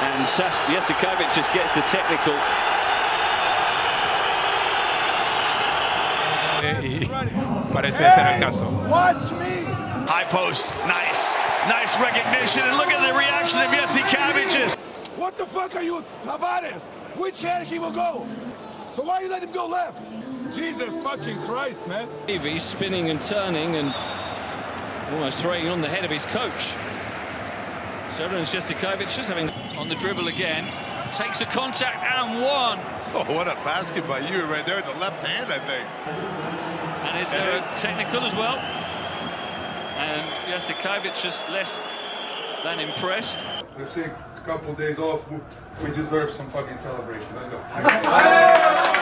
And Jasikevicius just gets the technical. Y parece ser el caso. Watch me. High post, nice, nice recognition, and look at the reaction of Jasikevicius. What the fuck are you, Tavares? Which hand he will go? So why you let him go left? Jesus fucking Christ, man. He's spinning and turning and almost throwing on the head of his coach. Severin Jasikevicius just having On the dribble again. Takes a contact and one. Oh, what a basket by you right there, the left hand, I think. And is there a technical as well? And Jasikevicius just less than impressed. Let's take a couple days off. We deserve some fucking celebration. Let's go.